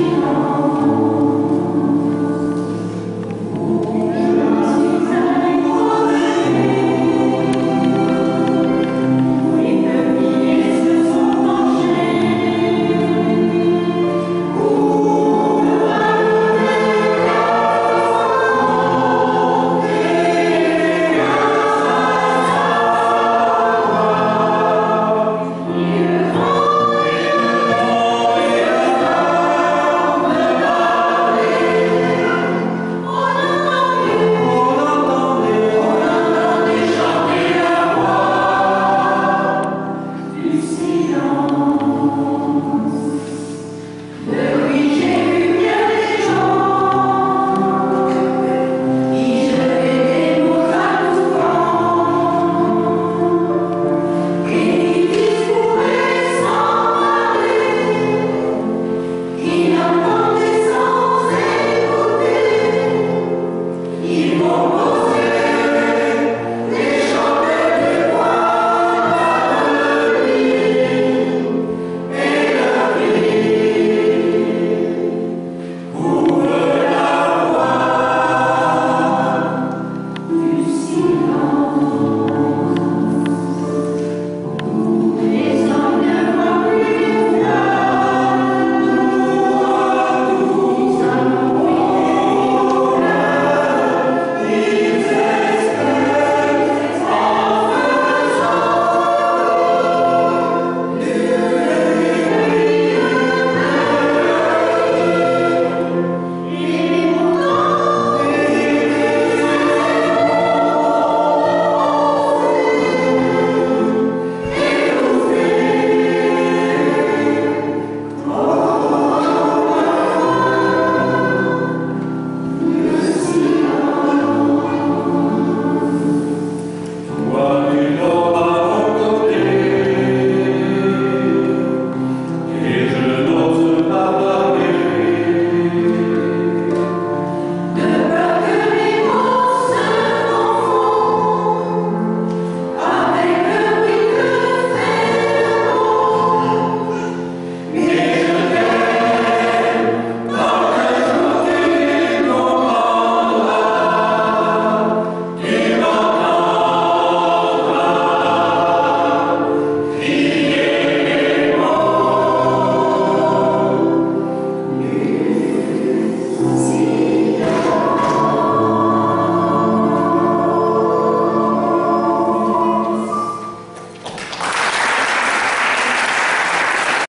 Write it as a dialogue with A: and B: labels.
A: Shiloh. see you.